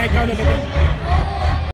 Hey, go to the